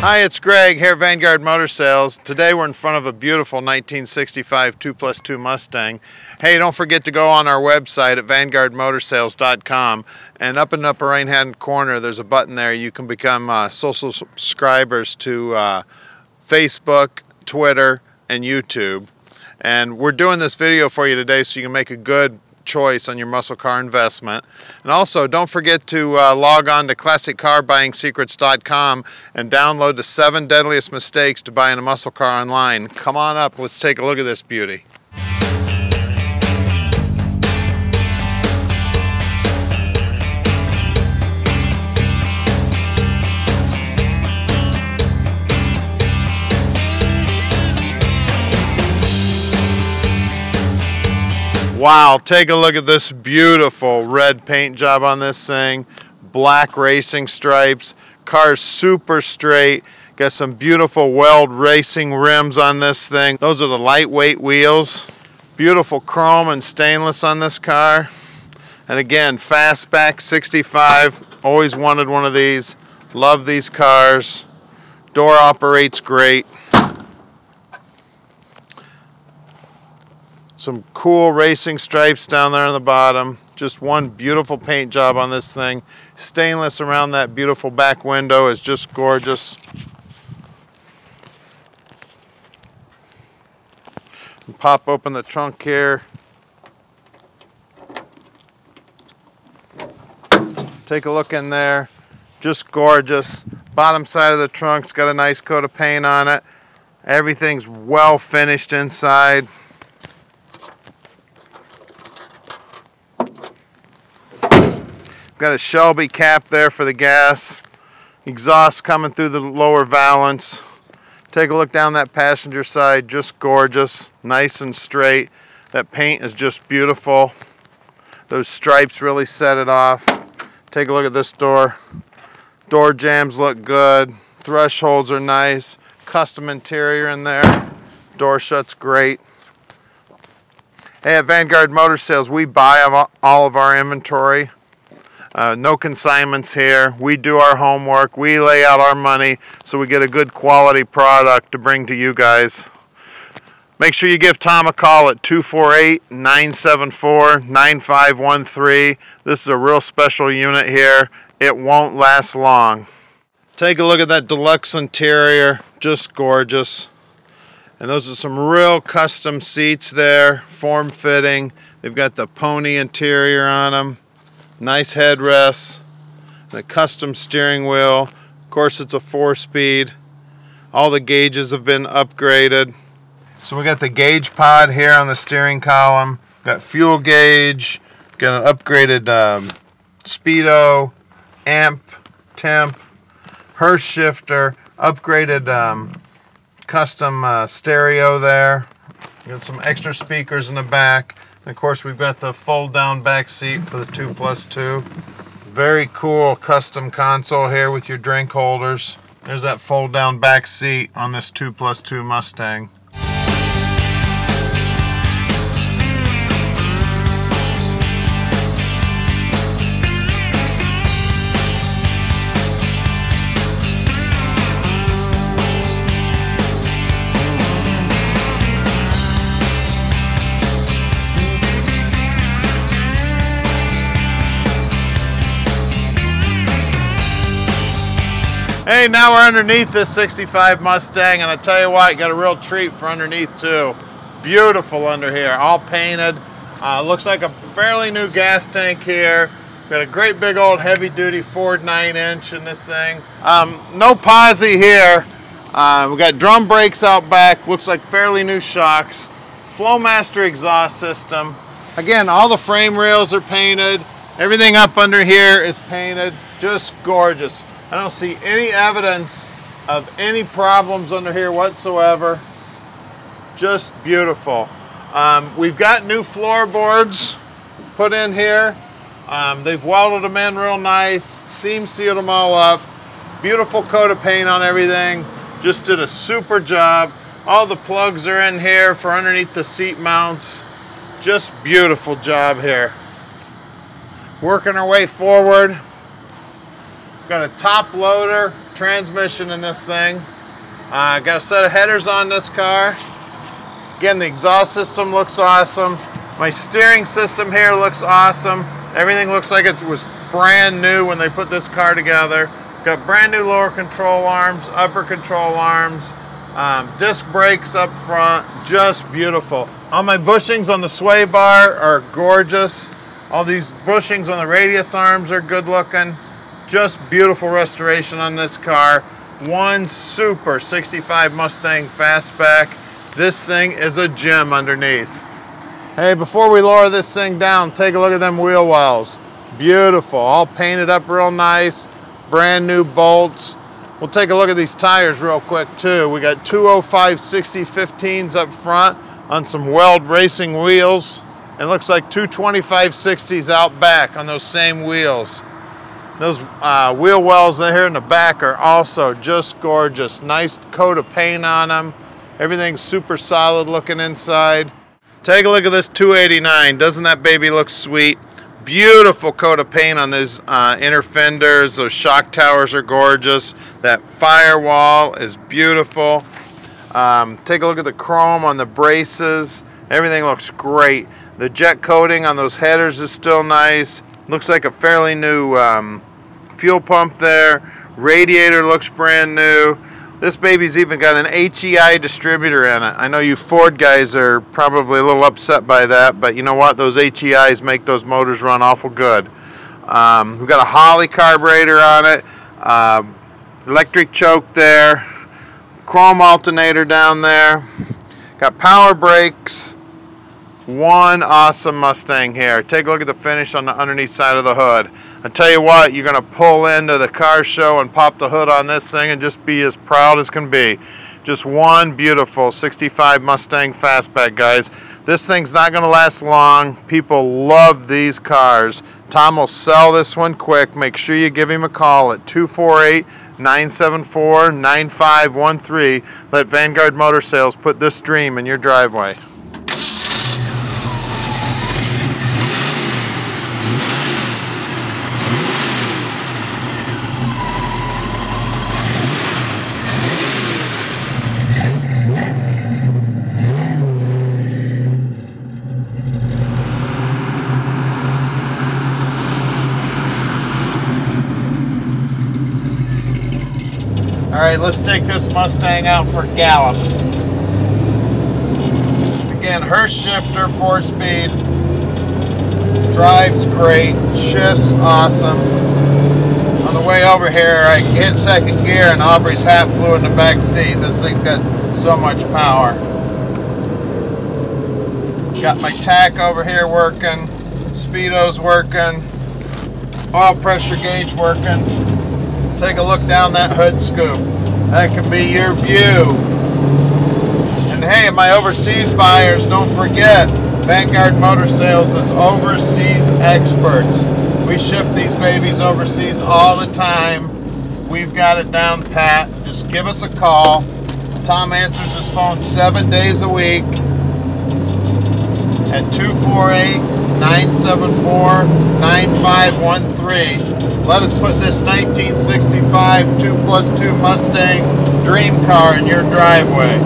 Hi, it's Greg here at Vanguard Motor Sales. Today we're in front of a beautiful 1965 2 plus 2 Mustang. Hey, don't forget to go on our website at vanguardmotorsales.com and up in the upper right hand corner there's a button there you can become uh, social subscribers to uh, Facebook, Twitter, and YouTube. And we're doing this video for you today so you can make a good choice on your muscle car investment. And also, don't forget to uh, log on to ClassicCarBuyingSecrets.com and download the seven deadliest mistakes to buying a muscle car online. Come on up, let's take a look at this beauty. Wow, take a look at this beautiful red paint job on this thing. Black racing stripes. Car's super straight. Got some beautiful weld racing rims on this thing. Those are the lightweight wheels. Beautiful chrome and stainless on this car. And again, fastback 65. Always wanted one of these. Love these cars. Door operates great. Some cool racing stripes down there on the bottom. Just one beautiful paint job on this thing. Stainless around that beautiful back window is just gorgeous. Pop open the trunk here. Take a look in there. Just gorgeous. Bottom side of the trunk's got a nice coat of paint on it. Everything's well finished inside. Got a Shelby cap there for the gas. Exhaust coming through the lower valance. Take a look down that passenger side, just gorgeous, nice and straight. That paint is just beautiful. Those stripes really set it off. Take a look at this door. Door jambs look good. Thresholds are nice. Custom interior in there. Door shuts great. Hey, at Vanguard Motor Sales, we buy all of our inventory. Uh, no consignments here. We do our homework. We lay out our money so we get a good quality product to bring to you guys. Make sure you give Tom a call at 248-974-9513. This is a real special unit here. It won't last long. Take a look at that deluxe interior. Just gorgeous. And those are some real custom seats there, form fitting. They've got the pony interior on them nice headrests, and a custom steering wheel. Of course, it's a four speed. All the gauges have been upgraded. So we got the gauge pod here on the steering column. Got fuel gauge, got an upgraded um, speedo, amp, temp, Hurst shifter, upgraded um, custom uh, stereo there. Got some extra speakers in the back. And of course, we've got the fold down back seat for the 2 plus 2. Very cool custom console here with your drink holders. There's that fold down back seat on this 2 plus 2 Mustang. Hey, now we're underneath this 65 Mustang, and I tell you what, got a real treat for underneath too. Beautiful under here, all painted. Uh, looks like a fairly new gas tank here. Got a great big old heavy duty Ford 9 inch in this thing. Um, no posi here. Uh, we got drum brakes out back. Looks like fairly new shocks. Flowmaster exhaust system. Again, all the frame rails are painted. Everything up under here is painted. Just gorgeous. I don't see any evidence of any problems under here whatsoever. Just beautiful. Um, we've got new floorboards put in here. Um, they've welded them in real nice, seam sealed them all up. Beautiful coat of paint on everything. Just did a super job. All the plugs are in here for underneath the seat mounts. Just beautiful job here. Working our way forward. Got a top loader, transmission in this thing. Uh, got a set of headers on this car. Again, the exhaust system looks awesome. My steering system here looks awesome. Everything looks like it was brand new when they put this car together. Got brand new lower control arms, upper control arms, um, disc brakes up front, just beautiful. All my bushings on the sway bar are gorgeous. All these bushings on the radius arms are good looking. Just beautiful restoration on this car. One super 65 Mustang Fastback. This thing is a gem underneath. Hey, before we lower this thing down, take a look at them wheel wells. Beautiful, all painted up real nice, brand new bolts. We'll take a look at these tires real quick too. We got 205 60 15s up front on some Weld Racing wheels. It looks like two 2560s out back on those same wheels. Those uh, wheel wells here in the back are also just gorgeous. Nice coat of paint on them. Everything's super solid looking inside. Take a look at this 289. Doesn't that baby look sweet? Beautiful coat of paint on these uh, inner fenders. Those shock towers are gorgeous. That firewall is beautiful. Um, take a look at the chrome on the braces. Everything looks great. The jet coating on those headers is still nice. Looks like a fairly new um, fuel pump there. Radiator looks brand new. This baby's even got an HEI distributor in it. I know you Ford guys are probably a little upset by that, but you know what? Those HEIs make those motors run awful good. Um, we've got a Holley carburetor on it, uh, electric choke there, chrome alternator down there, got power brakes, one awesome Mustang here. Take a look at the finish on the underneath side of the hood. I tell you what, you're going to pull into the car show and pop the hood on this thing and just be as proud as can be. Just one beautiful 65 Mustang Fastback, guys. This thing's not going to last long. People love these cars. Tom will sell this one quick. Make sure you give him a call at 248 974 9513. Let Vanguard Motor Sales put this dream in your driveway. All right, let's take this Mustang out for a gallop. Again, Hurst shifter, four speed. Drives great, shifts awesome. On the way over here, I hit second gear and Aubrey's half flew in the back seat. This thing's got so much power. Got my tach over here working, speedo's working, oil pressure gauge working. Take a look down that hood scoop. That could be your view. And hey, my overseas buyers, don't forget, Vanguard Motor Sales is overseas experts. We ship these babies overseas all the time. We've got it down pat. Just give us a call. Tom answers his phone seven days a week at 248-974-9513. Let us put this 1965 2 plus 2 Mustang dream car in your driveway.